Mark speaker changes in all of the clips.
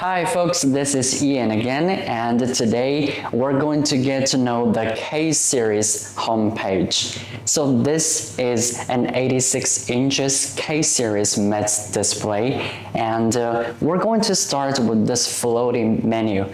Speaker 1: Hi folks, this is Ian again and today we're going to get to know the K-Series homepage. So this is an 86 inches K-Series METZ display and uh, we're going to start with this floating menu.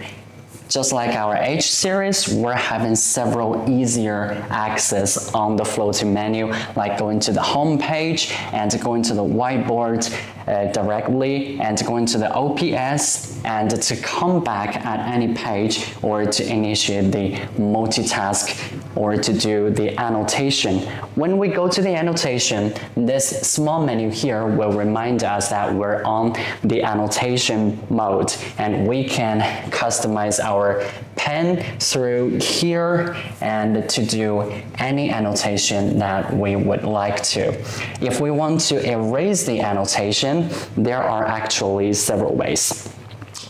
Speaker 1: Just like our H series, we're having several easier access on the floating menu, like going to the home page and going to the whiteboard Uh, directly and go into the OPS and to come back at any page or to initiate the multitask or to do the annotation. When we go to the annotation, this small menu here will remind us that we're on the annotation mode and we can customize our pen through here and to do any annotation that we would like to. If we want to erase the annotation, there are actually several ways.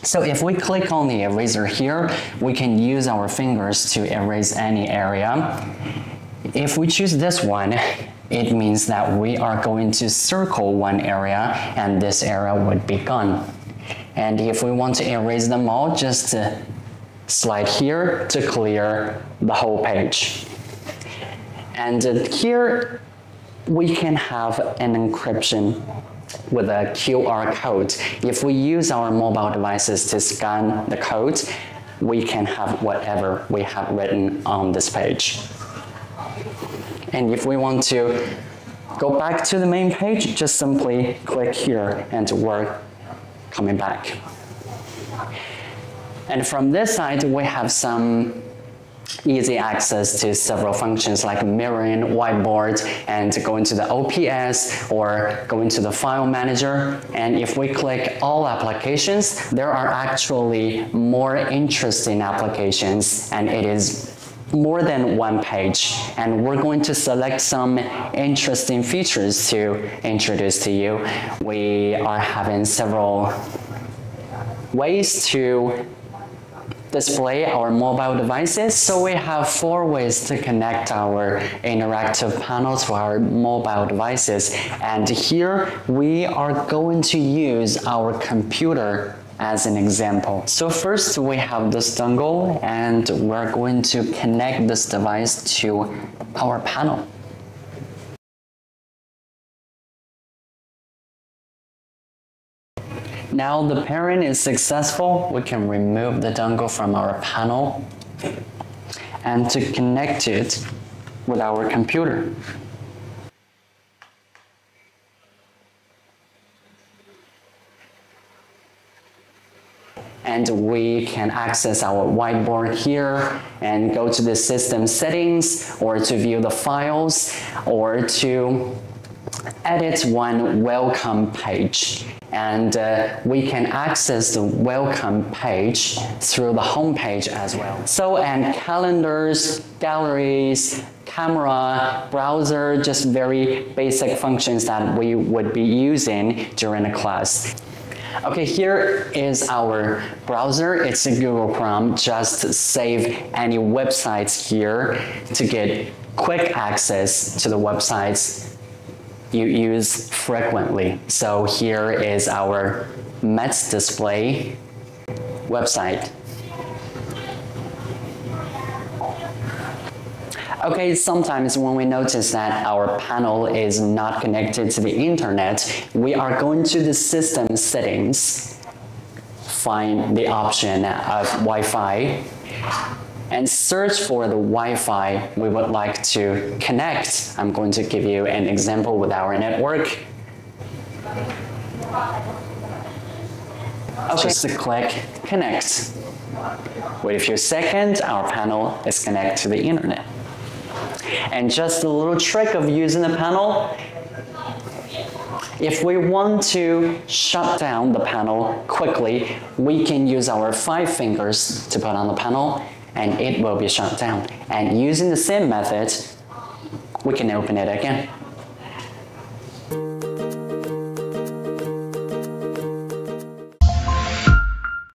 Speaker 1: So if we click on the eraser here, we can use our fingers to erase any area. If we choose this one, it means that we are going to circle one area and this area would be gone. And if we want to erase them all, just uh, slide here to clear the whole page. And uh, here we can have an encryption with a QR code. If we use our mobile devices to scan the code, we can have whatever we have written on this page. And if we want to go back to the main page, just simply click here and we're coming back. And from this side, we have some easy access to several functions like mirroring, whiteboard, and going to the OPS or going to the file manager. And if we click all applications, there are actually more interesting applications and it is more than one page and we're going to select some interesting features to introduce to you. We are having several ways to display our mobile devices. So we have four ways to connect our interactive panel to our mobile devices. And here we are going to use our computer as an example. So first we have this dongle and we're going to connect this device to our panel. Now the pairing is successful, we can remove the dongle from our panel and to connect it with our computer. and we can access our whiteboard here and go to the system settings or to view the files or to edit one welcome page and uh, we can access the welcome page through the home page as well. So and calendars, galleries, camera, browser, just very basic functions that we would be using during a class. Okay, here is our browser. It's a Google Chrome. Just save any websites here to get quick access to the websites you use frequently. So here is our METZ display website. Okay, sometimes when we notice that our panel is not connected to the internet, we are going to the system settings, find the option of Wi-Fi, and search for the Wi-Fi we would like to connect. I'm going to give you an example with our network. Okay. Just click connect. Wait a few seconds, our panel is connected to the internet. And just a little trick of using the panel, if we want to shut down the panel quickly, we can use our five fingers to put on the panel and it will be shut down. And using the same method, we can open it again.